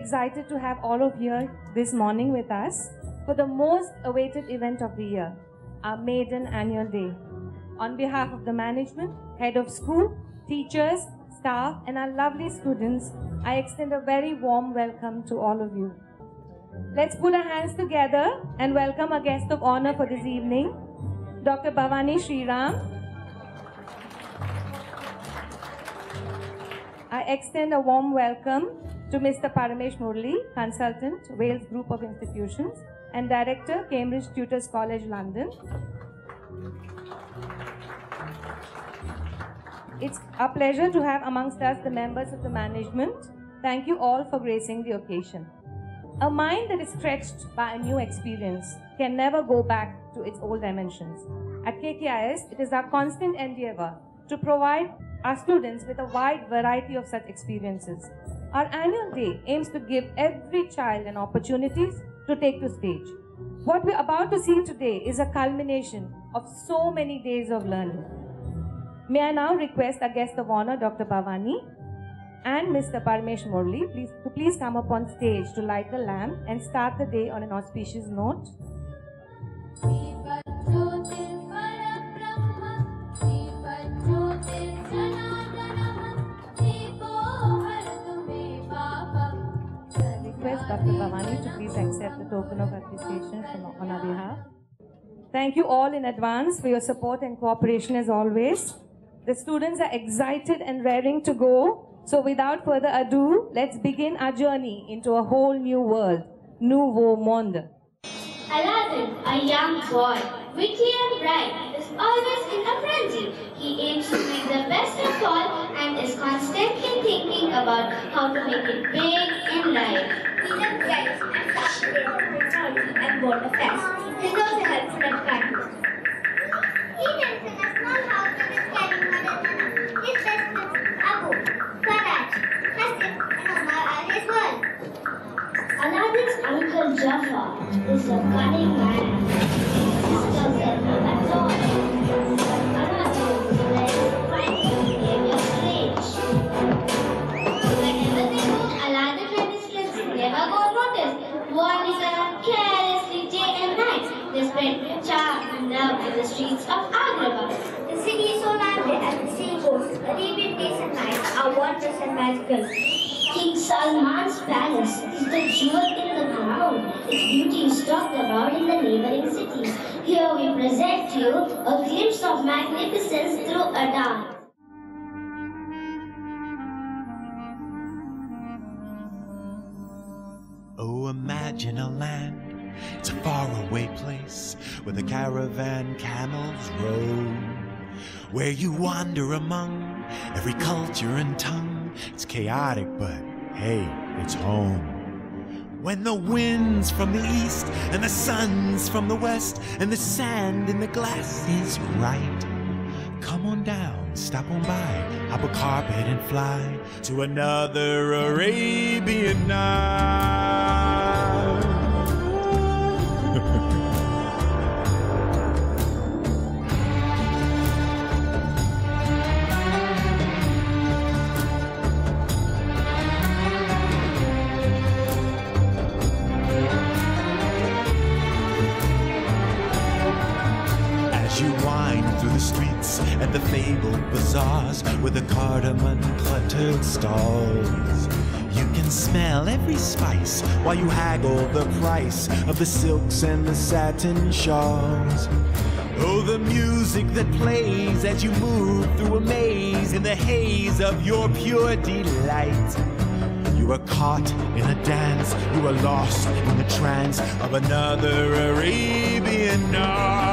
excited to have all of you here this morning with us for the most awaited event of the year, our maiden annual day. On behalf of the management, head of school, teachers, staff, and our lovely students, I extend a very warm welcome to all of you. Let's put our hands together and welcome our guest of honor for this evening, Dr. Bhavani Sriram. I extend a warm welcome to Mr. Paramesh Murli, consultant, Wales Group of Institutions, and director, Cambridge Tutors College, London. It's a pleasure to have amongst us the members of the management. Thank you all for gracing the occasion. A mind that is stretched by a new experience can never go back to its old dimensions. At KKIS, it is our constant endeavor to provide our students with a wide variety of such experiences. Our annual day aims to give every child an opportunity to take to stage. What we're about to see today is a culmination of so many days of learning. May I now request our guest of honor, Dr. Bhavani, and Mr. Parmesh Murli, please, to please come up on stage to light the lamp and start the day on an auspicious note. Dr. Bhavani to please accept the token of appreciation from, on our behalf. Thank you all in advance for your support and cooperation as always. The students are excited and raring to go. So without further ado, let's begin our journey into a whole new world, Nouveau Monde. Aladdin, a young boy, witty and bright, is always in a frenzy. He aims to make the best of all and is constantly thinking about how to make it big in life. He loves rice and fascinated technology and born affairs. He's also helpful and kind. He lives in a small house and is carrying modern His best friends Abu, Faraj, Hassan, and Omar are his world. Aladdin's uncle Jafar is a cunning man. His cousin Aton. Aladdin and in the streets of Agrabah. The city is so lively and the sea goes. Arabian days and nights are wondrous and magical. King Salman's palace is the jewel in the crown. Its beauty is talked about in the neighboring cities. Here we present you a glimpse of magnificence through a dance. Oh, imagine a land. It's a faraway place where the caravan camels roam. Where you wander among every culture and tongue. It's chaotic, but hey, it's home. When the wind's from the east and the sun's from the west and the sand in the glass is right. Come on down, stop on by, hop a carpet and fly to another Arabian night. Stalls, you can smell every spice while you haggle the price of the silks and the satin shawls. Oh, the music that plays as you move through a maze in the haze of your pure delight. You are caught in a dance, you are lost in the trance of another Arabian night.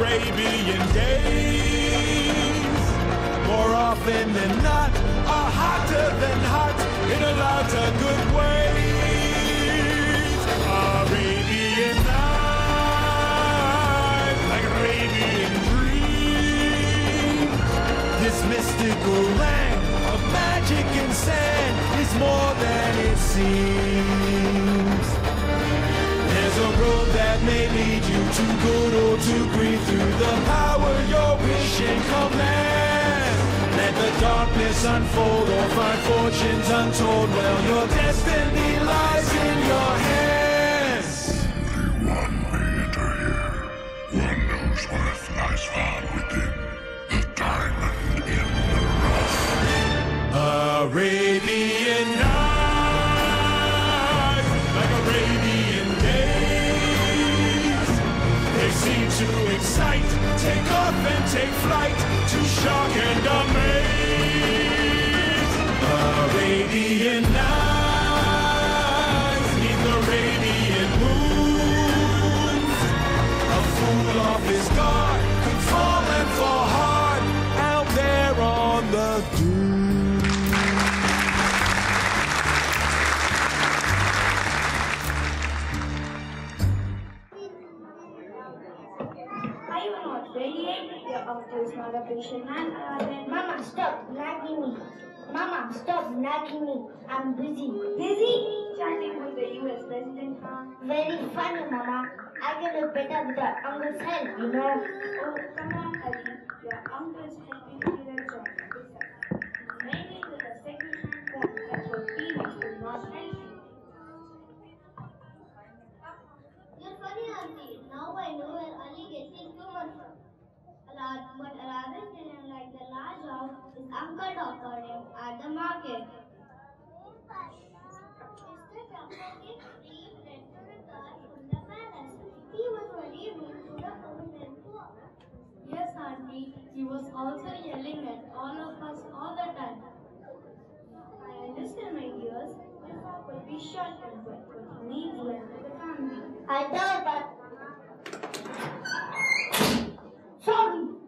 Arabian days. More often than not, are hotter than hot in a lot of good ways. Arabian nights, like Arabian dreams. This mystical land of magic and sand is more than it seems a road that may lead you to good or to grief Through the power your wishing and command. Let the darkness unfold or find fortunes untold Well, your destiny lies in your hands Only one may enter here One whose worth lies found within The diamond in the rough Hurry! Off and take flight, to shock and amaze. Arabian nights, Mama, stop nagging me. I'm busy. Busy? Chatting with the US President, huh? Very funny, Mama. I can do better with your uncle's help, you know. Oh, come on, Ali. Your uncle is helping you get a job. Besides, Mainly with a second-hand phone that your parents will not help you. You're funny, Auntie. Now I know where Ali gets his humor from. But Aladdin didn't like the large house his uncle him at the market. The the and. Yes, Auntie. He was also yelling at all of us all the time. I understand, my dears. Father will be short-tempered, but he means well for the family. I know, but sorry,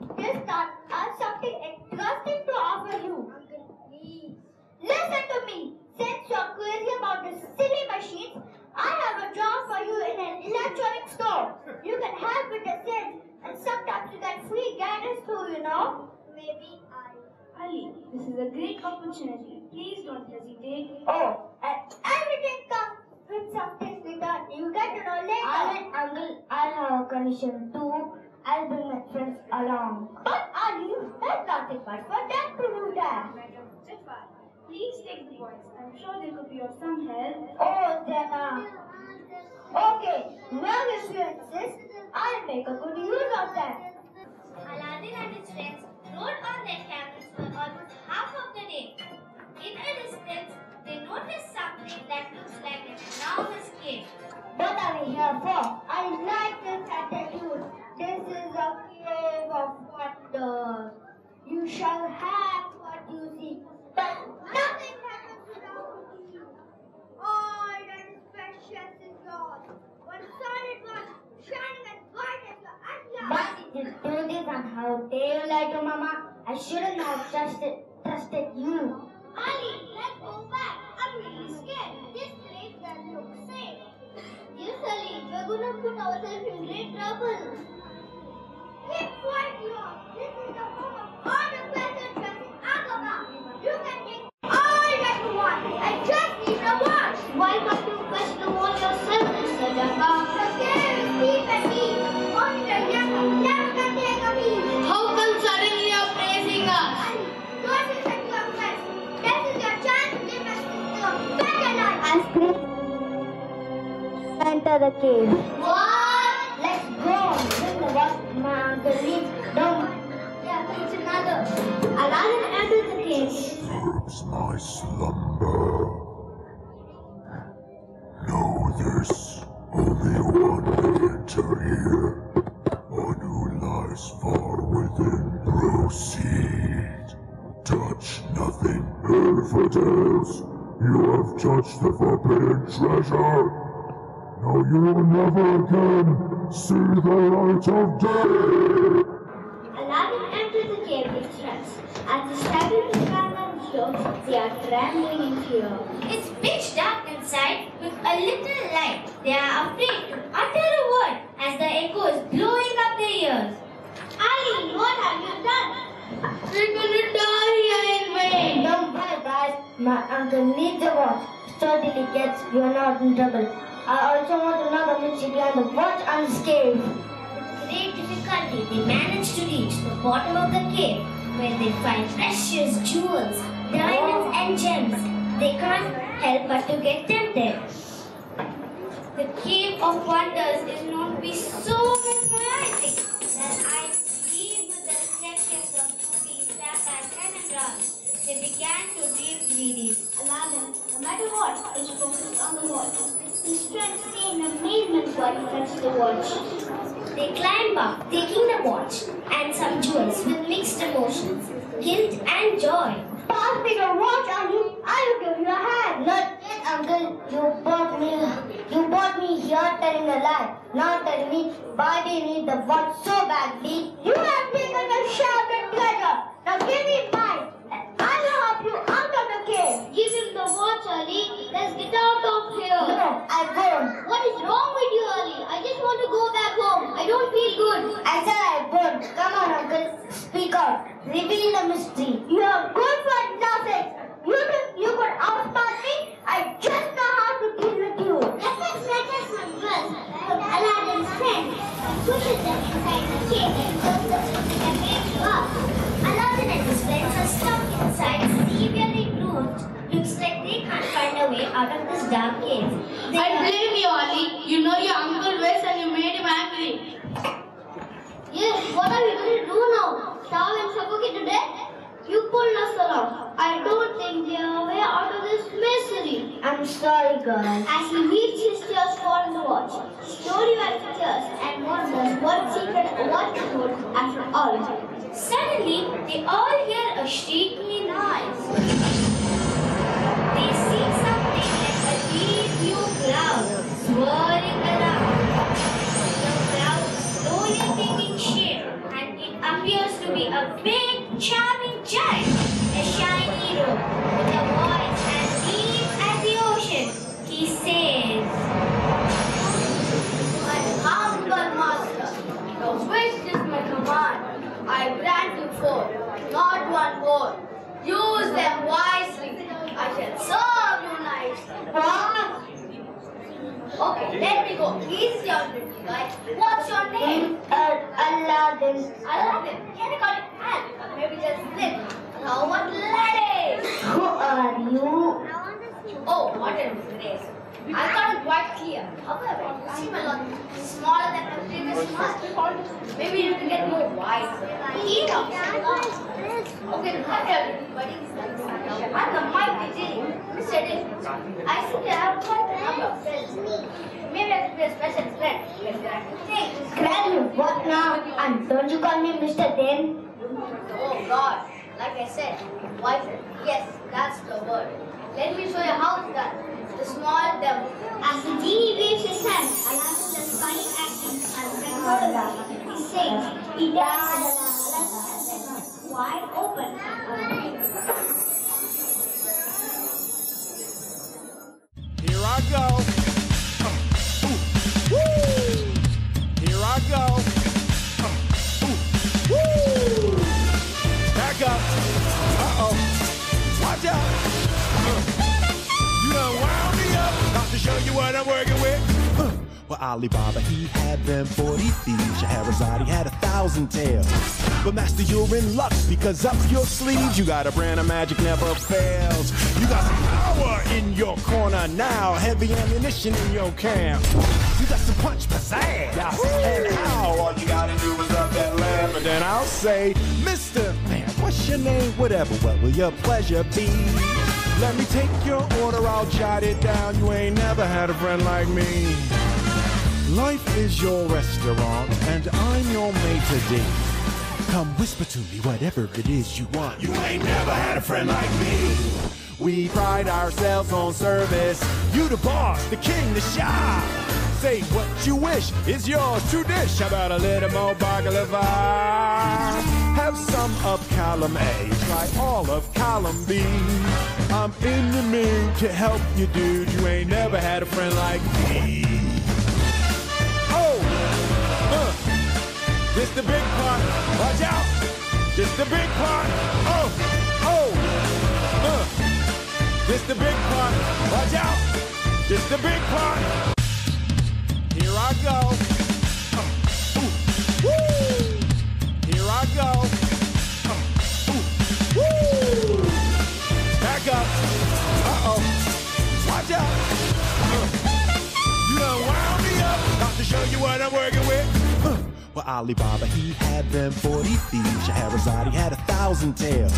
This thought I uh, have something interesting to offer you. Listen to me. Since you're crazy about the silly machines, I have a job for you in an electronic store. You can help with the sales, and sometimes you get free guidance too, you know. Maybe I. Ali, this is a great opportunity. Please don't hesitate. Oh, and everything comes with something return. You get to know later. Alright, uncle, I have a condition too. I'll bring my friends along. But Ali, there's nothing but for them to do that. Please take the boys. I'm sure they could be of some help. Oh, Zena. Okay, well, if you insist, I'll make a good use of them. Aladdin and his friends rode on their camels for almost half of the day. In a distance, they noticed something that looks like an enormous cave. What are we here for? I like this attitude. This is a cave of wonders. You shall have what you seek, but nothing happens without you. All that is precious is yours. One solid one, shining as bright as the Atlas. But did you do this and how dare you lie to oh Mama? I shouldn't have trusted, trusted you. Ali, let's go back. I'm really scared. This place doesn't look safe. Yes, Ali, we're gonna put ourselves in great trouble. Enter the cave. What? Uncle needs. Don't. Yeah, it's another. Aladdin entered the cave. Disturbs my slumber. Know this. Only one may enter here. One who lies far within. Proceed. Touch nothing. Infidels, you have touched the forbidden treasure. Now you will never again see the light of day. Aladdin entered the cave with friends. As he stepped into the garden also, they are trembling in fear. It's pitch dark inside with a little light. They are afraid to utter a word as the echo is blowing up their ears. Ali, what have you done? We're gonna die here in vain. Don't worry, guys. My uncle needs a watch. Certainly gets you are not in trouble. Uh, I also want to know the mystery behind the watch unscathed. With great difficulty, they manage to reach the bottom of the cave where they find precious jewels, diamonds, oh. and gems. They can't help but to get tempted. The Cave of Wonders is known to be so mesmerizing that I believe with the reflections of rubies, sapphires, and emeralds. They began to read greedy. Aladdin, no matter what, is focused on the watch. His friends stay in amazement while he fetches the watch. They climb up, taking the watch and some jewels with mixed emotions, guilt and joy. Me the watch, Uncle. I will give you a hand. Not yet, Uncle. You brought me. You brought me here telling a lie. Now tell me why do you need the watch so badly? You have taken a share of the treasure. Now give me mine. And I will help you out of the cave. Give him the watch, Ali. Let's get out of here. No, I won't. What is wrong with you, Ali? I just want to go back home. I don't feel good. I said I won't. Come on, Uncle. Speak out. Reveal the mystery. You are good for nothing. You think you could outsmart me? I just know how to deal with you. Let us let us undress from Aladdin's friend and pushes them inside the cave and closes the and makes you a of this dark cave. They I are- blame you, Ali. You know your uncle Wes and you made him angry. Yes, what are we going to do now? Starve and suffocate to death? You pulled us along. I don't think there are way out of this misery. I'm sorry, guys. As he weeps, his tears fall on the watch. Slowly wipes the tears and wonders what secret a watch could hold after all. Suddenly, they all hear a shrieking noise. They see swirling around. The cloud slowly taking shape, and it appears to be a big, charming giant, a shiny robe with a voice as deep as the ocean. He says, My humble master, the wish is my command. I grant you four, not one more. Use them wisely. I shall serve you nicely. Okay, let me go. Easy on me, guys. What's your name? Uh, Aladdin. Aladdin. Can you call it? Or maybe just Lynn. Now what lady? Who are you? Oh, what a disgrace. I got it quite clear. However, you seem a lot smaller than the previous master. Maybe you can get more wise. He talks a lot. Okay, hi everybody. I'm the mighty genie, Mr. Dickens. I see you have quite a number of friends. Maybe I could be a special friend. Let's grant you things. Grant you what now? And don't you call me Mr. Den? Oh God, like I said, wiser. Yes, that's the word. Let me show you how it's done. The small devil. As the genie waves his hand, Aladdin does fine acting and then he sings, he dances, wide open. Here I go. Alibaba, he had them 40 thieves. He had a thousand tales. But Master, you're in luck because up your sleeves, you got a brand of magic never fails. You got some power in your corner now, heavy ammunition in your camp. You got some punch, pizzazz, and how all you gotta do is up that lamp. And then I'll say, Mr. Man, what's your name? Whatever, what will your pleasure be? Let me take your order, I'll jot it down. You ain't never had a friend like me. Life is your restaurant, and I'm your maitre d'. Come whisper to me whatever it is you want. You ain't never had a friend like me. We pride ourselves on service. You the boss, the king, the shah. Say what you wish is yours to dish. How about a little more baklava? Have some of column A, try all of column B. I'm in the mood to help you, dude. You ain't never had a friend like me. This the big part. Watch out. This the big part. Oh, oh, uh, this the big part. Watch out. This the big part. Here I go. Uh, ooh, woo. Here I go. Uh, ooh, woo. Back up. Uh-oh. Watch out. Uh, you done wound me up. About to show you what I'm working with. Well, Alibaba, he had them 40 thieves. Shahrazad, he had a thousand tales.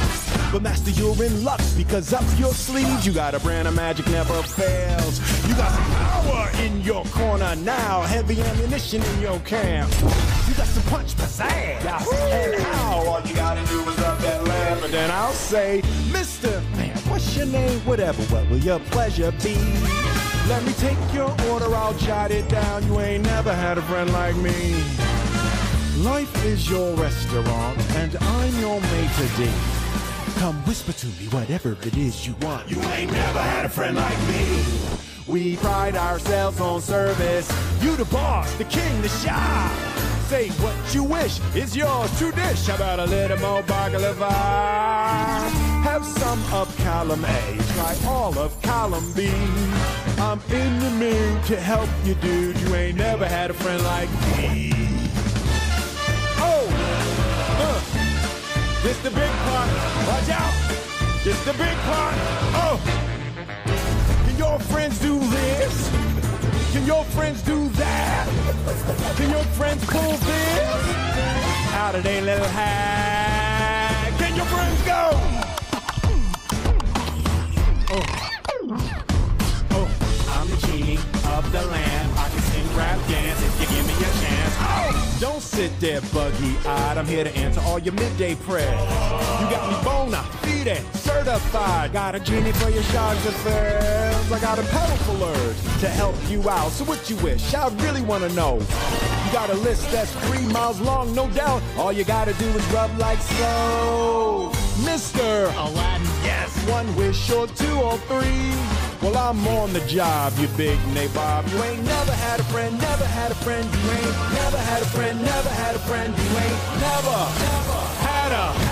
But Master, you're in luck because up your sleeves, you got a brand of magic never fails. You got some power in your corner now, heavy ammunition in your camp. You got some punch pizzazz. And how all you gotta do is up that lamp. And then I'll say, Mr. Man, what's your name? Whatever, what will your pleasure be? Let me take your order, I'll jot it down. You ain't never had a friend like me. Life is your restaurant, and I'm your maitre d'. Come whisper to me whatever it is you want. You ain't never had a friend like me. We pride ourselves on service. You the boss, the king, the shah. Say what you wish is yours to dish. How about a little more baklava? Have some of column A, try all of column B. I'm in the mood to help you, dude. You ain't never had a friend like me. This the big part. Watch out. This the big part. Oh, can your friends do this? Can your friends do that? Can your friends pull this out of their little hat? Can your friends go? Oh, oh, I'm the genie of the land. I can sing rap dance if you don't sit there buggy-eyed. I'm here to answer all your midday prayers. You got me bona fide, certified. Got a genie for your chargé d'affaires. I got a pedal for urge to help you out. So what you wish? I really wanna know. You got a list that's three miles long, no doubt. All you gotta do is rub like so. Mr. Aladdin, yes. One wish or two or three. Well, I'm on the job, you big nabob. You ain't never had a friend, never had a friend. You ain't never had a friend, never had a friend. You ain't never, never had a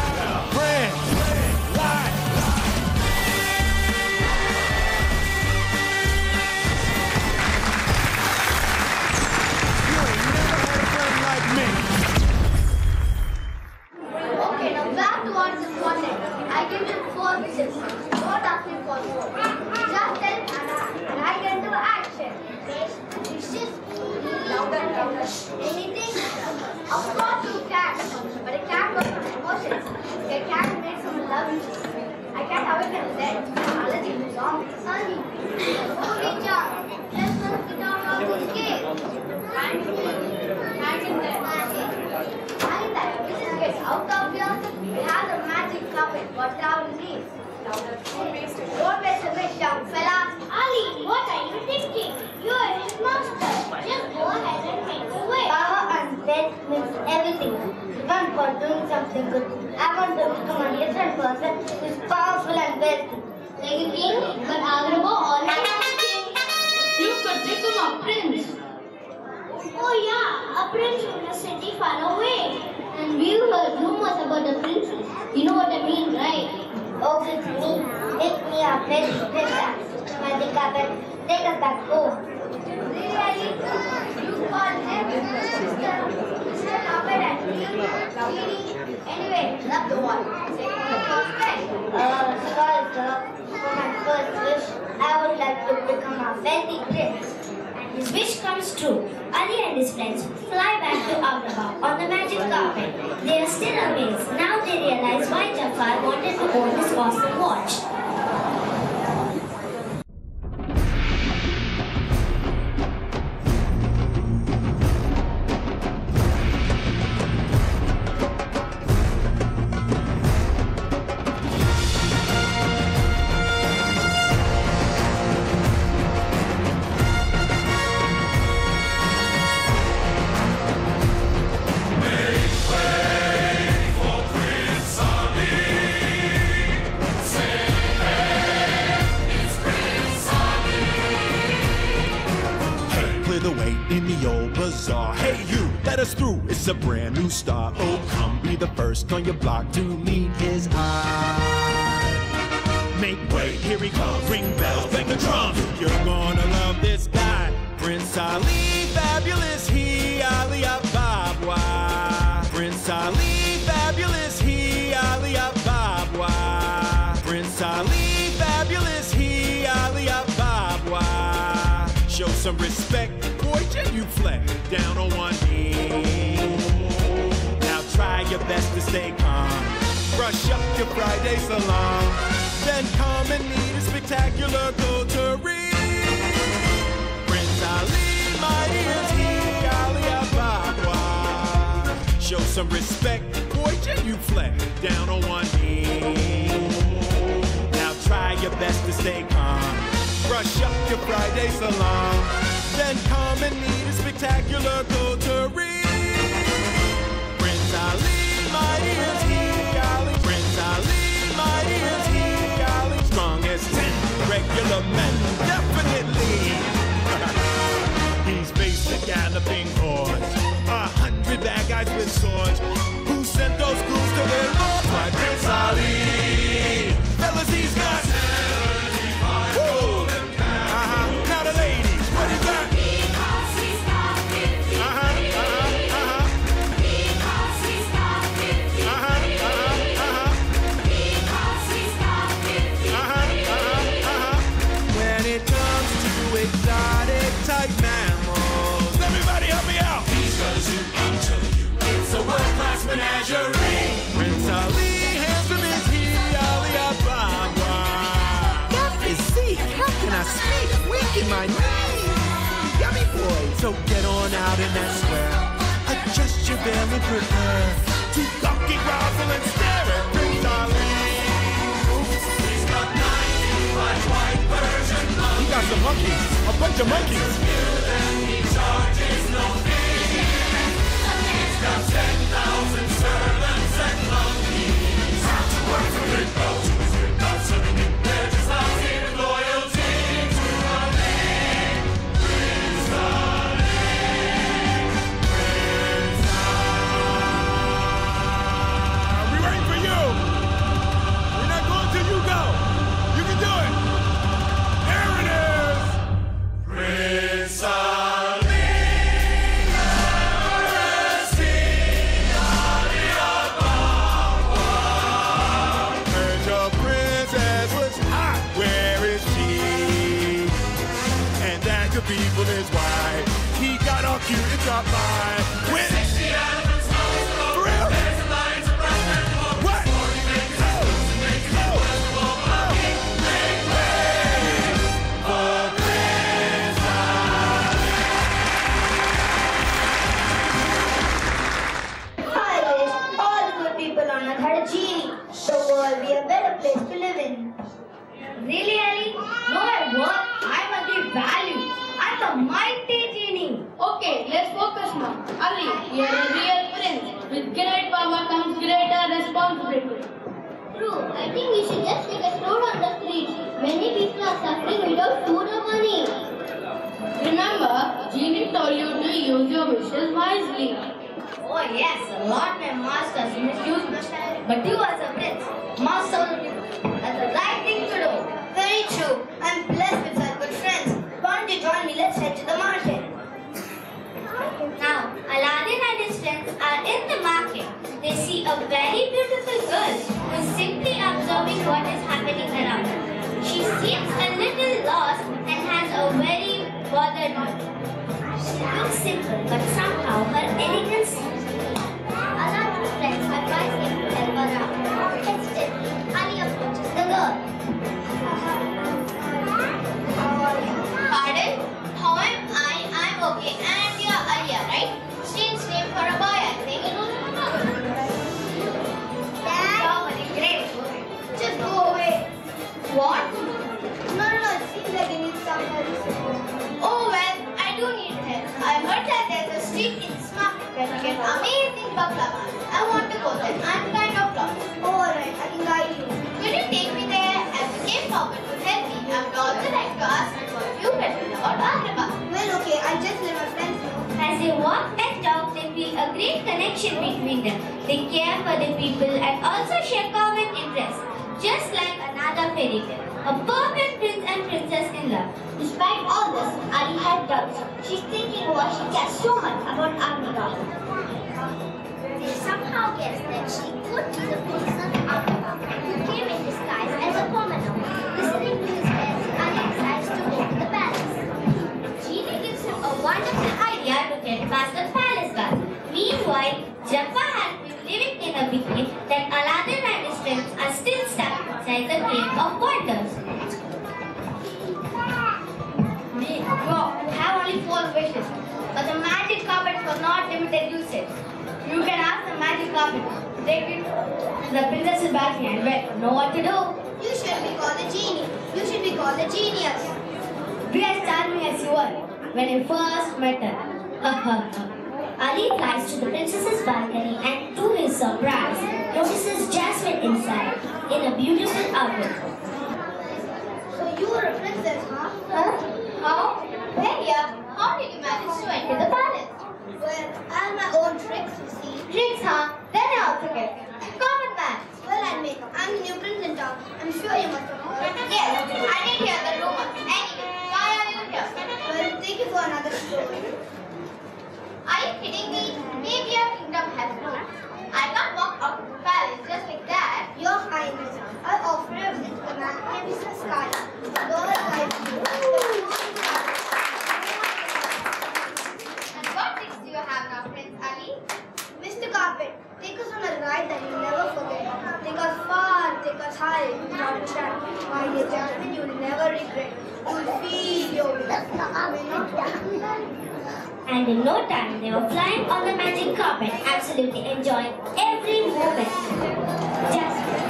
you, us through. It's a brand new start. Oh, come be the first on your block to meet his eye. Make way, here he comes. Ring bells, bang the drums. You're gonna love this guy. Prince Ali, fabulous he, Ali Ababwa. Prince Ali, fabulous he, Ali Ababwa. Prince Ali, fabulous he, Ali Ababwa. Show some respect, boy, genuflect down on one knee. Now try your best to stay calm. Brush up your Friday salaam. Then come and meet a spectacular coterie. Prince Ali, mighty as he, Ali Ababwa. Show some respect, boy, genuflect down on one knee. Now try your best to stay calm. Brush up your Friday salaam. Then come and meet a spectacular coterie. Prince Ali, mighty as he, Ali. Prince Ali, mighty as he, Ali. Strong as ten regular men, definitely. He's faced the galloping hordes, a hundred bad guys with swords. Who sent those ghouls to their lord? My Prince Ali. Fellas, he's got. Weak in. Yummy boy. So get on out in that square. Adjust your veil and prepare to gawky, grovel, and stare at Prince Ali. He's got 95 white Persian monkeys. He got some monkeys, a bunch of monkeys. He charges no fee. He's got 10,000 servants and monkeys. Time to work for big cute wisely. Oh yes, a lot my masters misuse my But you as a prince, must serve simple, but somehow her elegance. Aladdin's friends advise him I want to go there. I'm kind of lost. Oh, alright. I can guide you. Could you take me there? You came forward to help me, I would also like to ask you a few questions about baklava. Well, okay. I just let my friends know As they walk and talk, they feel a great connection between them. They care for the people and also share common interests, just like another fairy tale. A perfect prince and princess in love. Despite all this, Ali had doubts. She's thinking why she cares so much about Agnika. They somehow guessed that she could be the princess of who came in disguise as a commoner. Listening to his best, Ali decides to go to the palace. Genie gives him a wonderful idea to get past the palace guard. Meanwhile, Jafar has been living in a belief that Aladdin and his friends are still stuck inside the Cave of Wonders. Me, no, have only four wishes. But the magic carpet was not limited usage. You can ask the magic carpet take it to the princess's balcony and well, know what to do. You should be called a genie. You should be called a genius. Be as charming as you were when you first met her. Ali flies to the princess's balcony and to his surprise, notices Jasmine inside in a beautiful outfit. So you were a princess, huh? Huh? How? Well, yeah. How did you manage to enter the palace? Well, I have my own tricks, Tricks, huh? Then I also get. Common man. Well, I admit, I'm the new prince in town. I'm sure you must have heard. Yes, I did hear the rumor. Anyway, why are you here? Well, take you for another story. Are you kidding me? Maybe your kingdom has ruled. I can't walk up to palace just like that. Your Highness, I offer a visit to the magnificent sky. Lord, And what tricks do you have now, Prince Ali? Mr. Carpet, take us on a ride that you'll never forget. Take us far, take us high, without a chat. My dear Jasmine, you'll never regret. You'll feel your. And in no time, they were flying on the magic carpet, absolutely enjoying every moment. Jasmine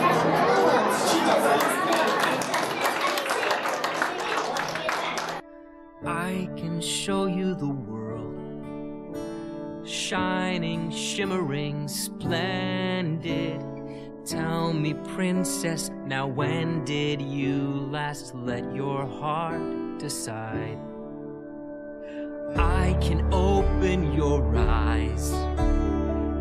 words. She just explained I can show you the world. Shining, shimmering, splendid. Tell me, princess, now when did you last let your heart decide? I can open your eyes,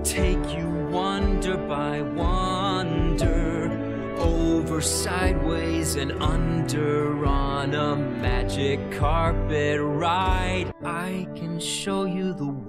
take you wonder by wonder, over, sideways, and under on a magic carpet ride. I can show you the.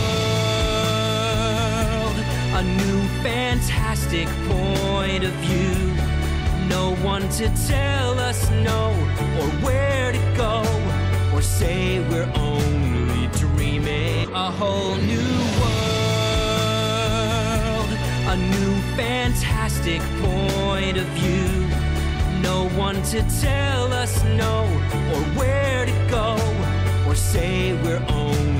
a new fantastic point of view. No one to tell us no or where to go or say we're only dreaming. A whole new world, a new fantastic point of view. No one to tell us no or where to go or say we're only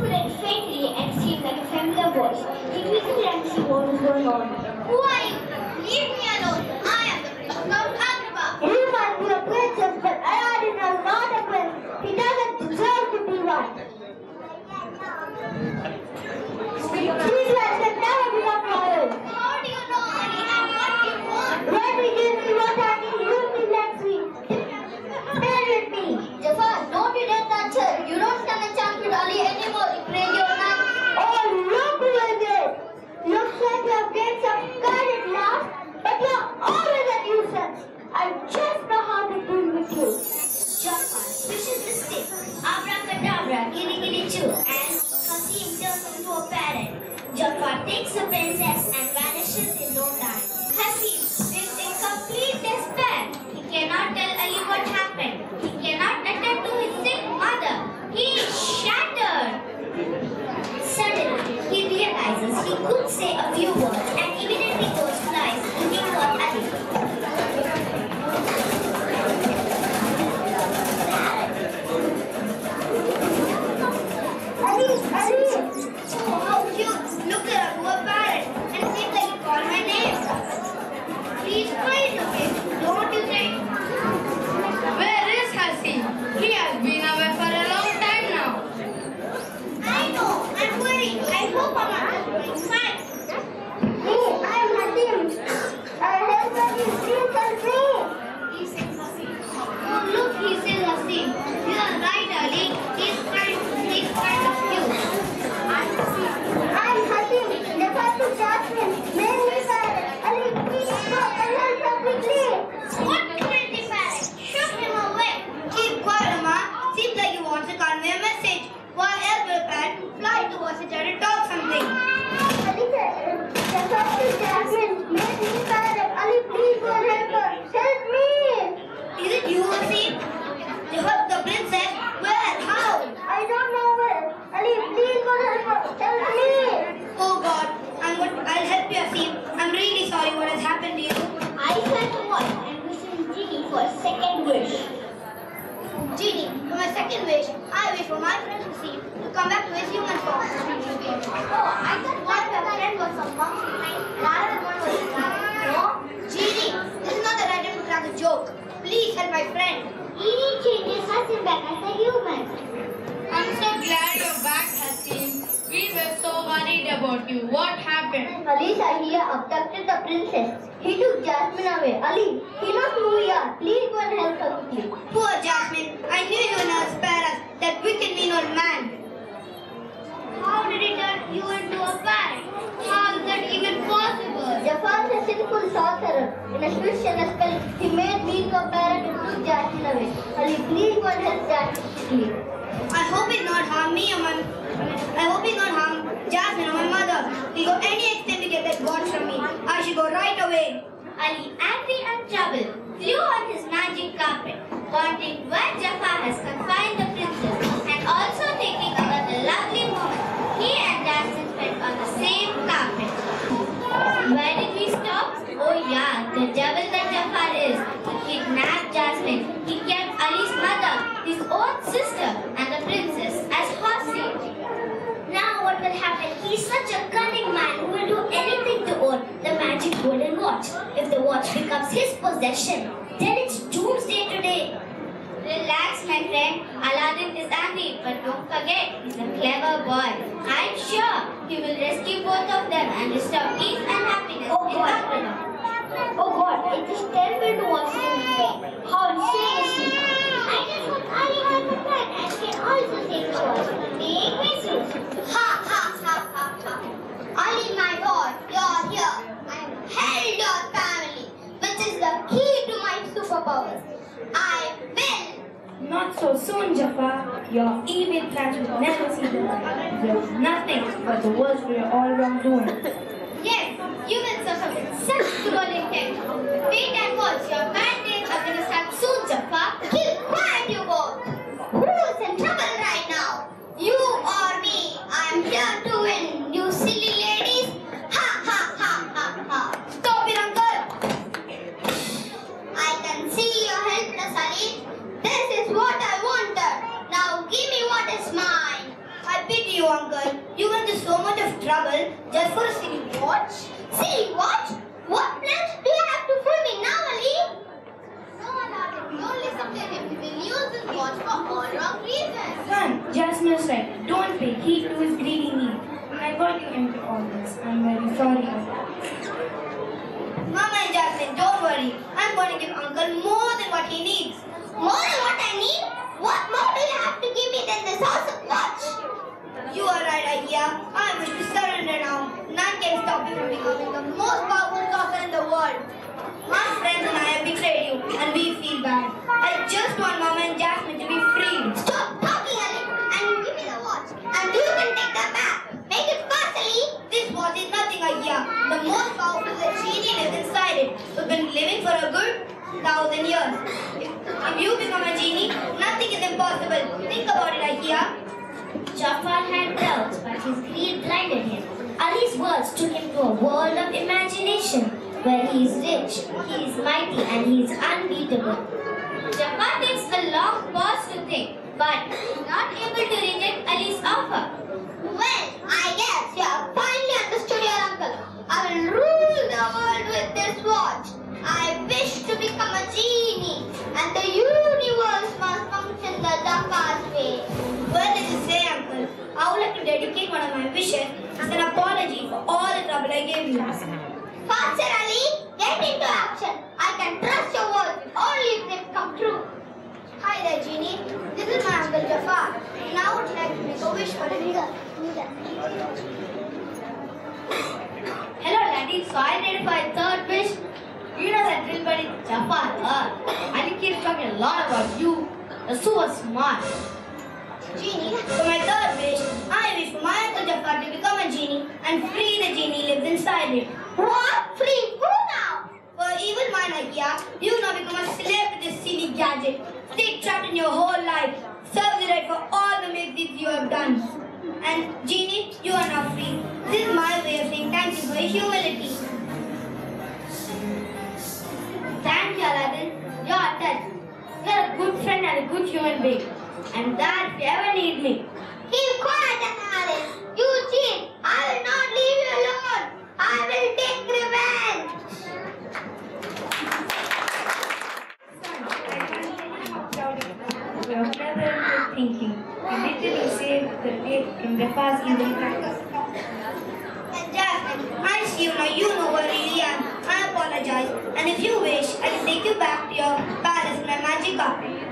could act faintly and seemed like a familiar voice. He quickly understood what was going on. If the watch becomes his possession, then it's doomsday today. Relax, my friend. Aladdin is angry, but don't forget, he's a clever boy. I'm sure he will rescue both of them and restore peace and happiness Oh, in God. Babylon. Oh God, it is terrible to watch him play. How insane is he? I just hope Ali has a plan and can also save the world from being misused. Ha ha ha ha ha. Ali, my boy, you're here. I am held your family, which is the key to my superpowers. I will. Not so soon, Jafar. Your evil plans will never see the light. There's nothing but the worst for your all wrongdoing. Yes, you will suffer with such cruel intent. Wait and watch. Your bad days are going to start soon, Jafar. Keep quiet, you both. Who's in trouble right now? You or me? To win, you silly ladies. Ha ha ha ha ha. Stop it, uncle. I can see you're helpless, Ali. This is what I wanted. Now give me what is mine. I pity you, uncle. You went to so much of trouble just for a silly watch. Silly watch? What plans do you have to fool me now, Ali? Don't listen to him. He will use this watch for all wrong reasons. Son, Jasmine is right. Don't pay heed to his greedy need. I got you into all this. I'm very sorry. Mama and Jasmine, don't worry. I'm going to give uncle more than what he needs. More than what I need? What more do you have to give me than this house of watch? You are right, Ahiya. I wish to surrender now. None can stop you from becoming the most powerful sorcerer in the world. My friends and I have betrayed you, and we feel bad. I just want Mama and Jasmine to be free. Stop talking, Ali, and give me the watch. And you can take that back. Make it fast, Ali. This watch is nothing, Ahiya. The most powerful the genie lives inside it. We've been living for a good thousand years. If, if you become a genie, nothing is impossible. Think about it, Ahiya. Jafar had doubts, but his greed blinded him. Ali's words took him to a world of imagination, where he is rich, he is mighty, and he is unbeatable. Jafar takes a long pause to think, but not able to reject Ali's offer. Well, I guess you have finally understood your uncle. I will rule the world with this watch. I wish to become a genie, and the universe must function the Jafar's way. Well, as you say, uncle, I would like to dedicate one of my wishes as an apology for all the trouble I gave you. Faster, Ali! Get into action! I can trust your words only if they come true. Hi there, Genie. This is my uncle Jafar. Now would you like to make a wish for me? Hello, Daddy. So I did my third wish. You know that drill buddy Jafar, uh, Ali keeps talking a lot about you. You're so smart. Genie, for my third wish, I wish for my uncle Jafar to become a genie and free the genie lives inside it. What? Free who now? For evil mind idea, you now become a slave to this silly gadget. Stay trapped in your whole life. Serve the right for all the misdeeds you have done. And genie, you are now free. This is my way of saying thank you for your humility. Thank you, Aladdin. You're a touch. You're a good friend and a good human being. And that you ever need me. Keep quiet, Alice. You cheat. I will not leave you alone. I will take revenge. You never good thinking. You literally saved the day from Jafar's evil practice. And Jasmine, I see you now. You know where I really am. I apologize. And if you wish, I can take you back to your palace in my magic carpet.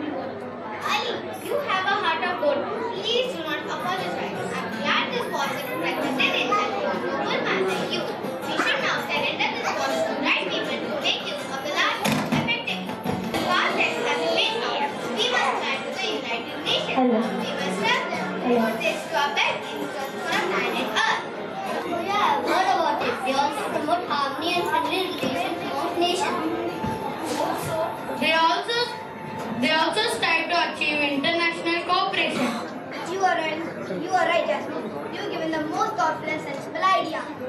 Most confidence and sensible idea.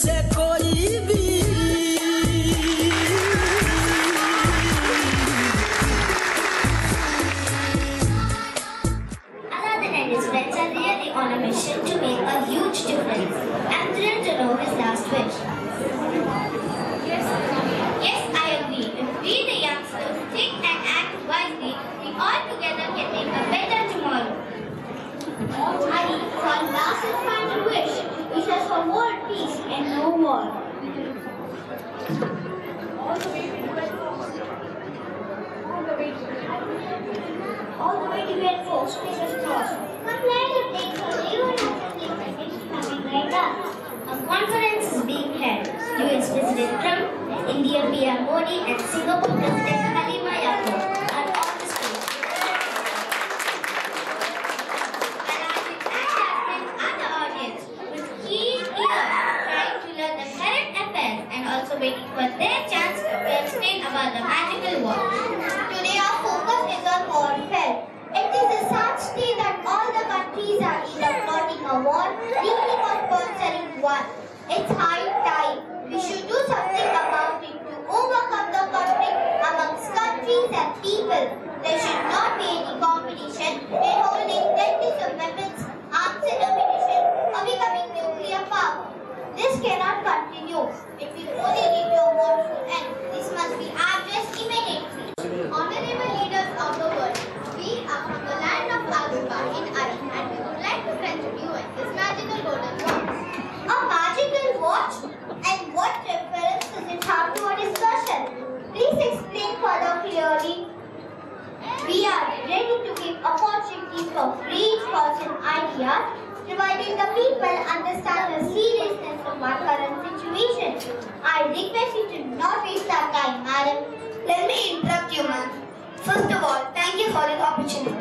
said You to not waste our time, madam. Let me interrupt you, ma'am. First of all, thank you for this opportunity.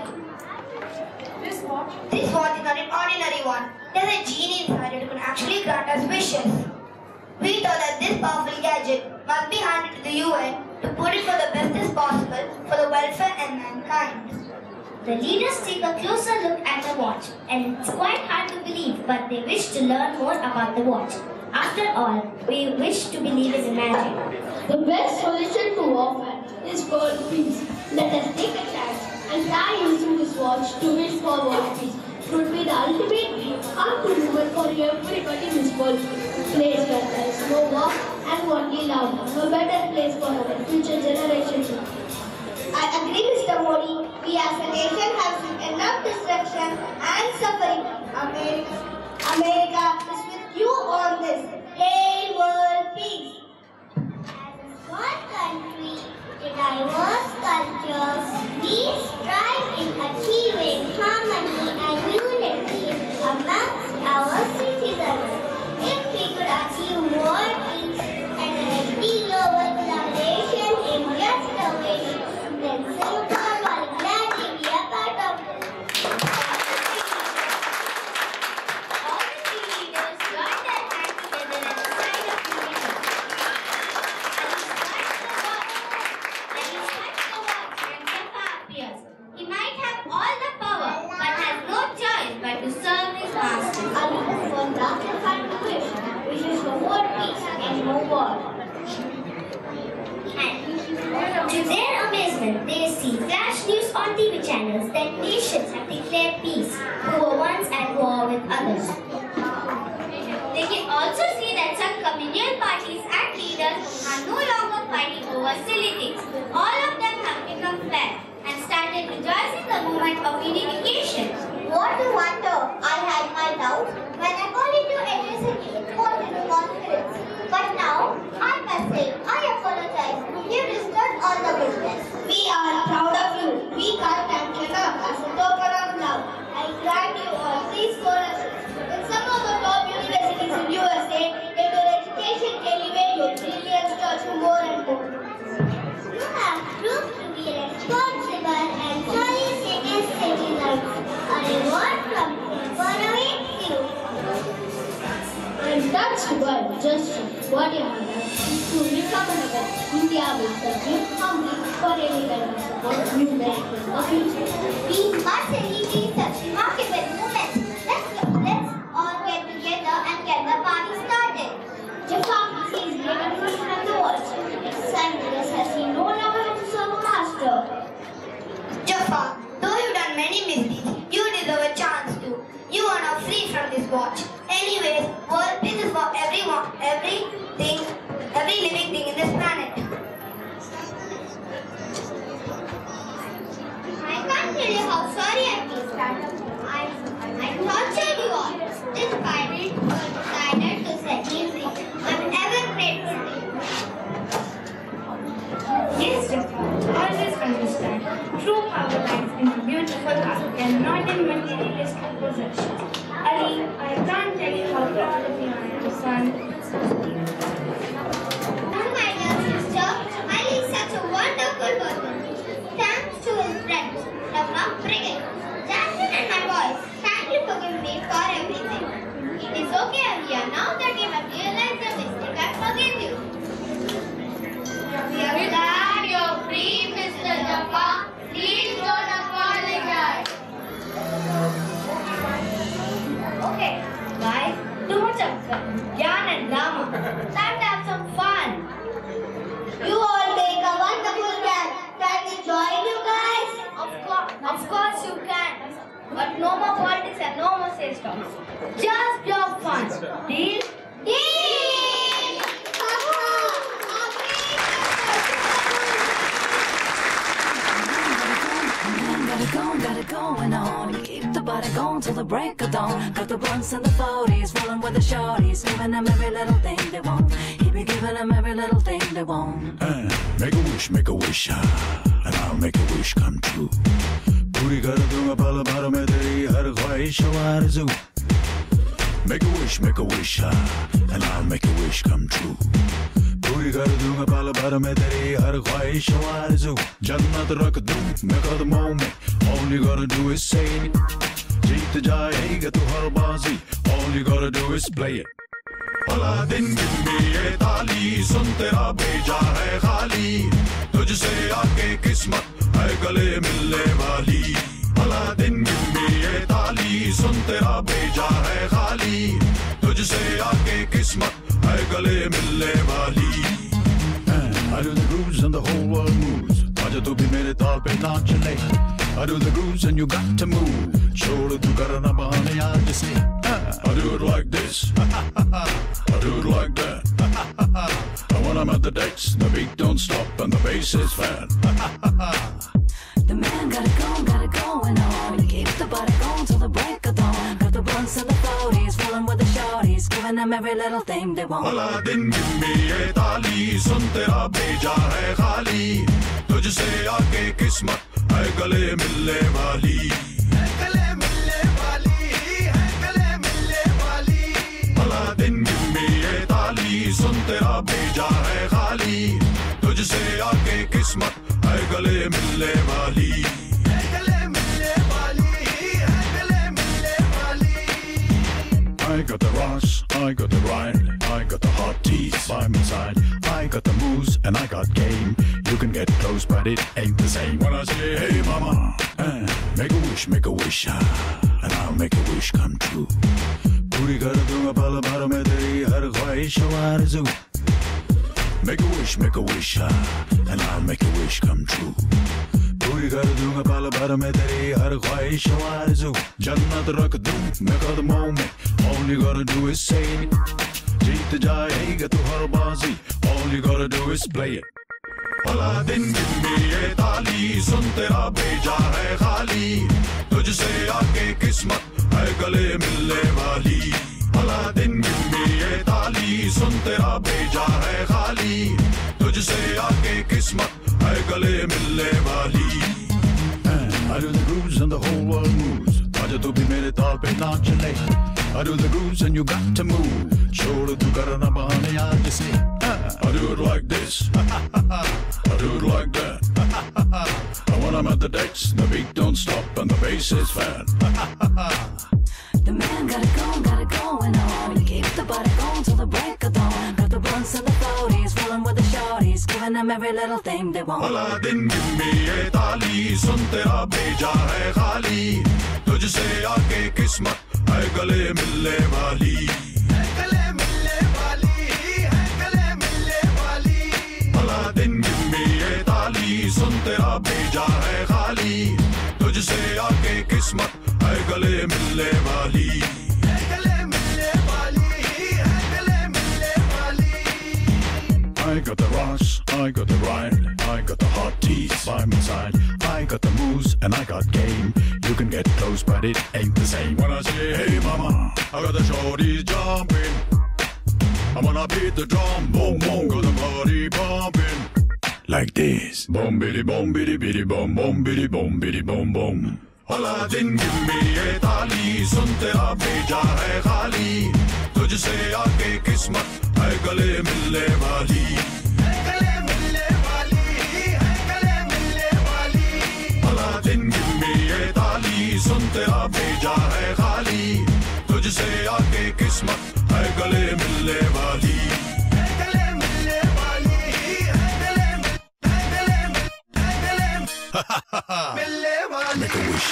This watch? This watch is not an ordinary one. There's a genie inside it who can actually grant us wishes. We thought that this powerful gadget must be handed to the UN to put it for the best as possible for the welfare and mankind. The leaders take a closer look at the watch, and it's quite hard to believe, but they wish to learn more about the watch. After all, we wish to believe in magic. The best solution to warfare is world peace. Let us take a chance and try using this watch to wish for world peace. It would be the ultimate improvement for everybody in this world. Place where there is no war and only love. A better place for our future generations. I agree, Mr. Modi. We as a nation have seen enough destruction and suffering. America, America is you on this. Hail world peace. As a small country with diverse cultures, we strive in achieving harmony and unity amongst our citizens. If we could achieve more peace and a global collaboration in just a wish, then Singapore will gladly be a part of it. All the three leaders joined their hands together and signed a commitment. And he strikes the watch and Jafar appears. He might have all the power, but has no choice but to serve his master. Ali has one last and final wish, which is for more peace and no war. And to their amazement, they see flash news on TV channels that nations have declared peace, who were once at war with others. They can also see that some communal parties and leaders are no longer fighting silly things. All of them have become fair and started rejoicing the moment of unification. What a wonder! I had my doubts when I called into address an important conference. But now, I must say, I apologize. You disturbed all the business. We are proud of you. We can't thank you enough as a token of love. I grant you that's why just what you have done is an event. India will serve you humbly for any kind of support you may in the future. We must celebrate such remarkable moments. Let's, let's all get together and get the party started. Jafar sees given free from the watch. Simulus has seen no longer how to serve a master. Jafar, though you've done many misdeeds, you deserve a chance. You are now free from this watch. Anyways, world peace is for everyone, everything, every living thing in this planet. I can't tell you how sorry I feel, Startup. I, I tortured you all. This pirate decided to set me free. I'm ever grateful. Yes, understand. True power lies in the beautiful heart and not in materialistic possessions. Ali, I can't tell you how proud of you I am, son. Oh, my dear sister, Ali such a wonderful person. Thanks to friends, the and my boys, thank you for giving me for everything. It is okay. Now that you have realized your mistake, I forgive you. Are glad you're free, Mr. Jafar. Wish, make a wish, है गले मिलने वाली गले मिलने वाली है गले मिलने वाली I got the rush, I got the ride, I got the hot teeth by my side. I got the moves and I got game. You can get close, but it ain't the same. When I say, hey mama, uh, make a wish, make a wish, ah, and I'll make a wish come true. पूरी कर दूंगा पल भर में तेरी हर ख्वाहिश आरज़ू Make a wish, make a wish, ah, and I'll make a wish come true. पूरी कर दूँगा पल भर में तेरी हर ख्वाहिश आरज़ू जन्नत रख दूँ मैं कदमों में you gotta do is say it जीत जाएगा तू हर बाजी you gotta do is play it भला दिन में ये ताली सुन तेरा भेजा है खाली तुझसे आके किस्मत है गले मिलने वाली भला दिन में ये ताली सुन तेरा भेजा है खाली तुझसे आके किस्मत है गले मिलने वाली I do the grooves and the whole world moves आजा तू भी मेरे ताल पे नाच ले I do the grooves and you got to move छोड़ तू करना बहाने आज से I do it like this I do it like that And when I'm at the decks the beat don't stop and the bass is fat The man got it going, got it going on. Keep the body going till the break of dawn. Got the blunts and the 40s, rolling with the shorties, giving them every little thing they want. भला दिन में ये ताली सुन तेरा भेजा है खाली तुझसे आके किस्मत है गले मिलने वाली गले मिलने वाली है गले मिलने वाली भला दिन में ये ताली सुन तेरा भेजा है खाली तुझसे आके किस्मत है गले मिलने वाली गले मिलने वाली है गले मिलने वाली I got the rush, I got the ride, I got the hot teeth by my side. I got the moves and I got game. You can get close, but it ain't the same. When I say, hey mama, I got the shorties jumping. I'm gonna beat the drum, boom boom, got the body pumping. Like this. Boom biddy boom biddy biddy boom boom biddy boom biddy boom boom. भला दिन में ये ताली सुन तेरा भेजा है खाली तुझसे आके किस्मत है गले मिलने वाली गले मिलने वाली गले मिलने वाली भला दिन में ये ताली सुन तेरा भेजा है खाली तुझसे आके किस्मत है गले मिलने वाली मिलने वाली Make a wish.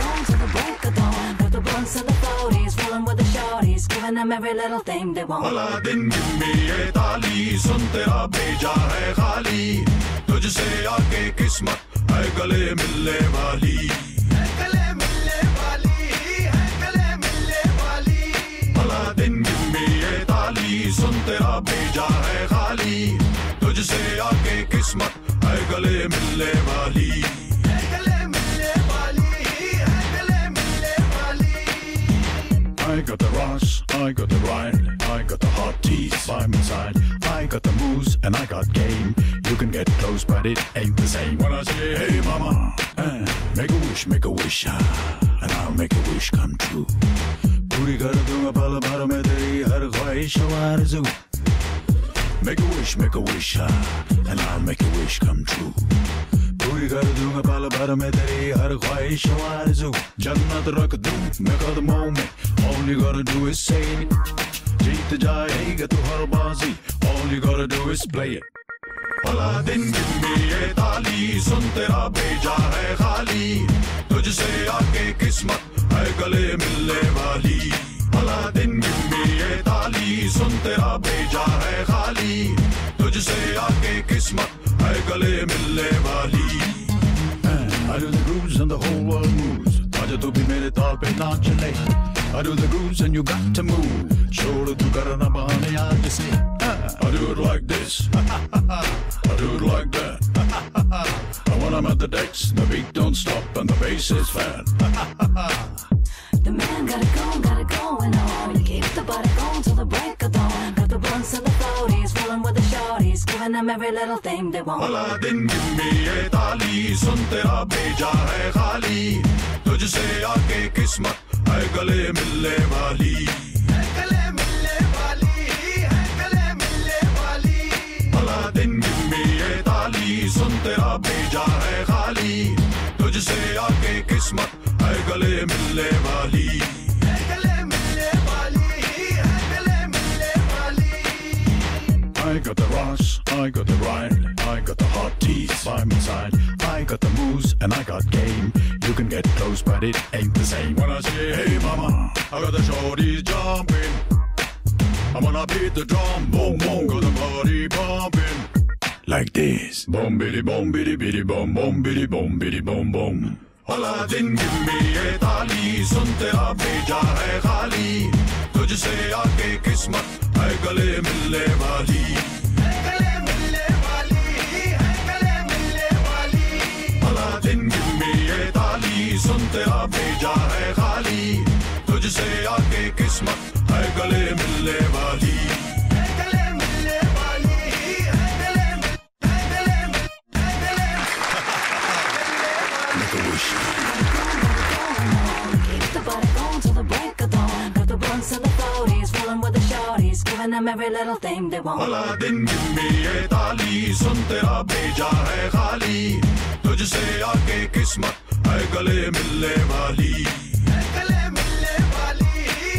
Going till the break of dawn. Got the blunts and the 40s, rolling with the shorties, giving them every little thing they want. भला दिन में ये ताली सुन तेरा भेजा है खाली तुझसे आके किस्मत है गले मिलने वाली गले मिलने वाली है गले मिलने वाली भला दिन ये ताली सुन तेरा भेजा है खाली तुझसे आके किस्मत है गले मिलने वाली है I got the Ross, I got the Ryan, I got the hot teas by my side. I got the moves and I got game. You can get close, but it ain't the same. When I say, hey mama, uh, make a wish, make a wish, ah, and I'll make a wish come true. पूरी कर दूँगा पल भर में तेरी हर ख्वाहिश आरज़ू Make a wish, make a wish, ah, and I'll make a wish come true. पूरी कर दूँगा पल भर में तेरी हर ख्वाहिश आरज़ू। जन्नत रख दूँ मैं कदमों में। All you gotta do is say it. जीत जाएगा तू हर बाजी। All you gotta do is play it. भला दिन में ये ताली। सुन तेरा भेजा है खाली। तुझसे आके किस्मत है गले मिलने वाली। भला दिन ताली सुन तेरा भेजा है खाली तुझसे आके किस्मत है गले मिलने वाली I do the grooves and the whole world moves आजा तू भी मेरे ताल पे नाच चले I do the grooves and you got to move छोड़ तू करना बहाने आज से I do it like this I do it like that And when I'm at the decks the beat don't stop and the bass is fat The man gotta go, gotta go and on. Keep the body going till the break of dawn. Got the blunts and the floaties, rolling with the shorties, giving them every little thing they want. भला दिन में ये ताली सुन तेरा भेजा है खाली तुझसे आके किस्मत है गले मिलने वाली गले मिलने वाली है गले मिलने वाली भला दिन में ये ताली सुन तेरा भेजा है खाली तुझसे आके किस्मत है गले मिलने वाली I got the rocks, I got the ride, I got the hot teas by my side. I got the moves and I got game. You can get close, but it ain't the same. When I say, hey mama, I got the shorties jumping. I'm gonna beat the drum, boom boom, got the body bumping Like this. Boom biddy, boom biddy, biddy, boom boom biddy, boom biddy, boom boom. Aladdin, give me a tali, sunte abhi ja hai khali. तुझसे आके किस्मत है गले मिलने वाली। गले मिलने वाली है गले मिलने वाली। भला दिन में ये ताली सुनते भेजा है खाली। तुझसे आके किस्मत है गले मिलने वाली। Them every little thing they want. भला दिन में ये ताली सुन तेरा भेजा है खाली। तुझसे आके किस्मत है गले मिलने वाली। गले मिलने वाली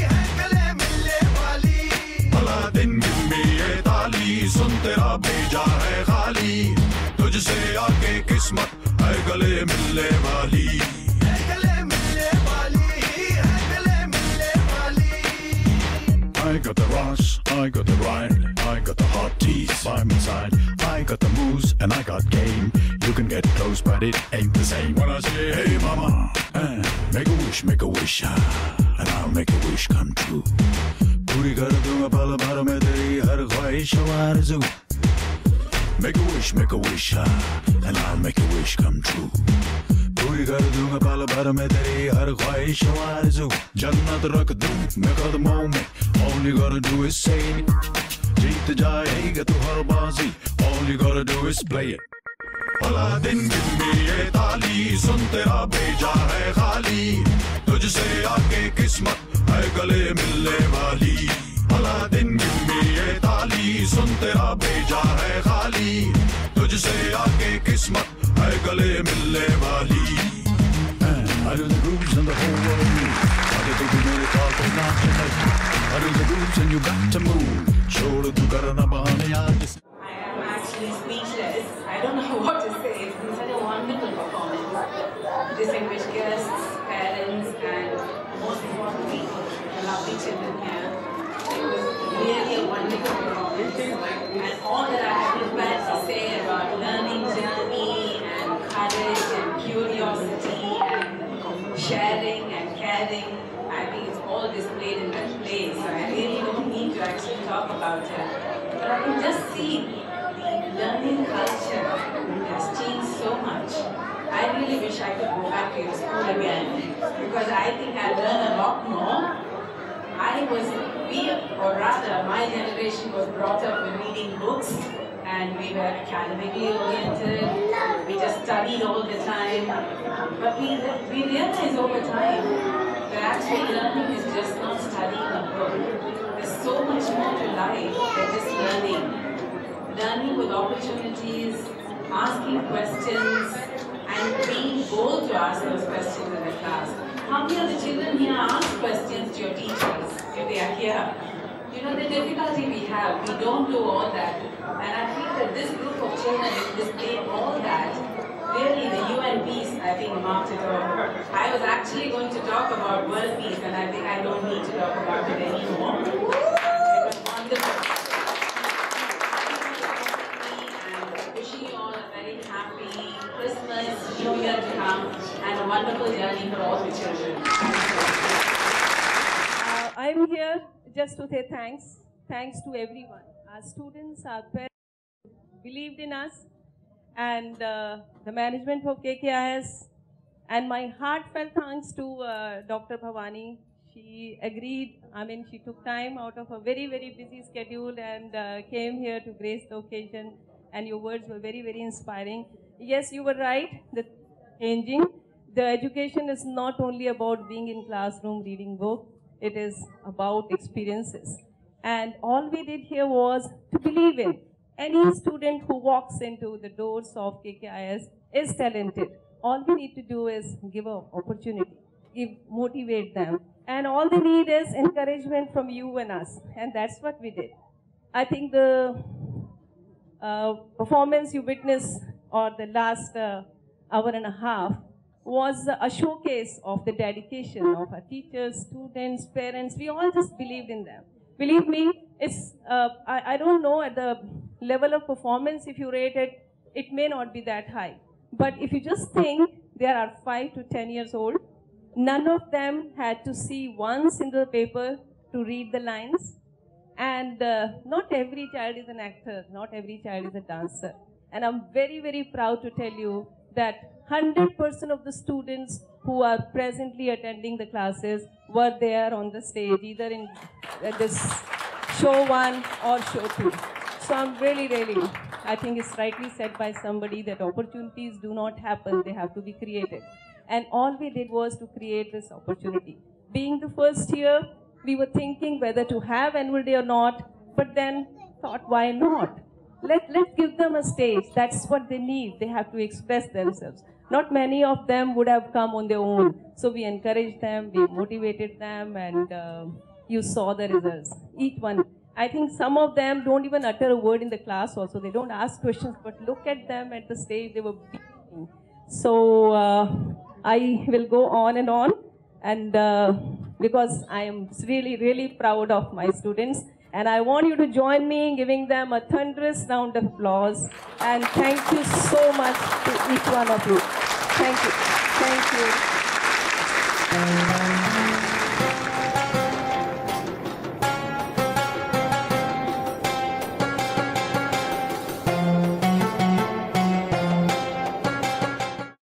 है गले मिलने वाली। भला दिन में ये ताली सुन तेरा भेजा है खाली। तुझसे आके किस्मत है गले मिलने वाली। I got the Ross, I got the Ryan, I got the hot teas by my side. I got the moves and I got game. You can get close, but it ain't the same. When I say, hey mama, uh, make a wish, make a wish, ah, and I'll make a wish come true. पूरी कर दूंगा पल भर में तेरी हर ख्वाहिश आरज़ू Make a wish, make a wish, ah, and I'll make a wish come true. पूरी कर दूँगा पल भर में तेरी हर ख्वाहिश आरज़ू। जन्नत रख दूँ मैं कदमों में you gotta do is say it जीत जाएगा तू हर बाजी you gotta do is play it भला दिन में ये ताली, सुन तेरा भेजा है खाली। तुझसे आके किस्मत है गले मिलने वाली। भला दिन में ये ताली सुन तेरा भेजा है खाली तुझसे आके किस्मत है गले मिलने वाली I do the grooves and the whole world moves. I do the मेरे ताल पे नाच चले. I do the grooves and you got to move. छोड़ तू करना बहाने आज से. I am actually speechless. I don't know what to say. It's been such a wonderful performance. Distinguished guests, parents, and most importantly, the lovely children here. It was really a wonderful performance. And all that I have to say about learning journey and courage and curiosity and sharing and caring, I think it's all displayed in that play. So I really don't need to actually talk about it. But I can just see the learning culture has changed so much. I really wish I could go back to your school again because I think I learned a lot more I was, we, or rather, my generation was brought up with reading books and we were academically oriented. We just studied all the time. But we, we realized over time that actually learning is just not studying a book. There's so much more to life than just learning. Learning with opportunities, asking questions, and being bold to ask those questions in the class. How many of the children here ask questions to your teachers if they are here? You know the difficulty we have, we don't do all that. And I think that this group of children is displaying all that. Really, the UN peace, I think, marked it all. I was actually going to talk about world peace, and I think I don't need to talk about it anymore. It was wonderful. And wishing you all a very happy Christmas, New Year to come, and wonderful journey for all the children. Uh, I'm here just to say thanks. Thanks to everyone. Our students, our parents believed in us, and uh, the management of KKIS. And my heartfelt thanks to uh, Dr. Bhavani. She agreed, I mean, she took time out of a very, very busy schedule and uh, came here to grace the occasion. And your words were very, very inspiring. Yes, you were right. The changing. The education is not only about being in classroom reading book. It is about experiences. And all we did here was to believe in any student who walks into the doors of KKIS is talented. All we need to do is give an opportunity, give, motivate them. And all they need is encouragement from you and us. And that's what we did. I think the uh, performance you witnessed or the last uh, hour and a half was a showcase of the dedication of our teachers, students, parents. We all just believed in them. Believe me, it's, uh, I, I don't know at the level of performance, if you rate it, it may not be that high. But if you just think there are five to 10 years old, none of them had to see one single paper to read the lines. And uh, not every child is an actor, not every child is a dancer. And I'm very, very proud to tell you that 100% of the students who are presently attending the classes were there on the stage, either in uh, this show one or show two. So I'm really, really, I think it's rightly said by somebody that opportunities do not happen, they have to be created. And all we did was to create this opportunity. Being the first year, we were thinking whether to have annual day or not, but then thought, why not? Let, let's give them a stage. That's what they need. They have to express themselves. Not many of them would have come on their own. So we encouraged them, we motivated them, and uh, you saw the results. Each one. I think some of them don't even utter a word in the class also. They don't ask questions, but look at them at the stage, they were beaming. So uh, I will go on and on. And uh, because I am really, really proud of my students. And I want you to join me in giving them a thunderous round of applause. And thank you so much to each one of you. Thank you. Thank you.